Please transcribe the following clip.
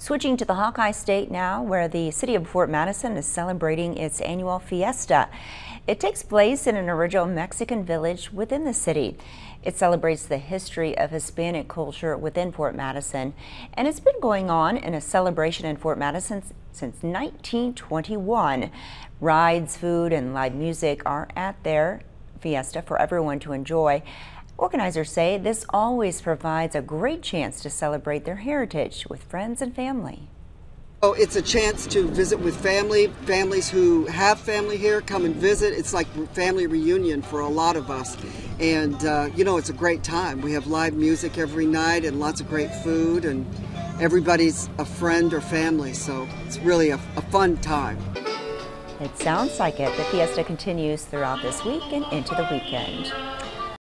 Switching to the Hawkeye State now, where the city of Fort Madison is celebrating its annual fiesta. It takes place in an original Mexican village within the city. It celebrates the history of Hispanic culture within Fort Madison, and it's been going on in a celebration in Fort Madison since 1921. Rides, food, and live music are at their fiesta for everyone to enjoy. Organizers say this always provides a great chance to celebrate their heritage with friends and family. Oh, it's a chance to visit with family, families who have family here come and visit. It's like family reunion for a lot of us. And, uh, you know, it's a great time. We have live music every night and lots of great food, and everybody's a friend or family, so it's really a, a fun time. It sounds like it. The fiesta continues throughout this week and into the weekend.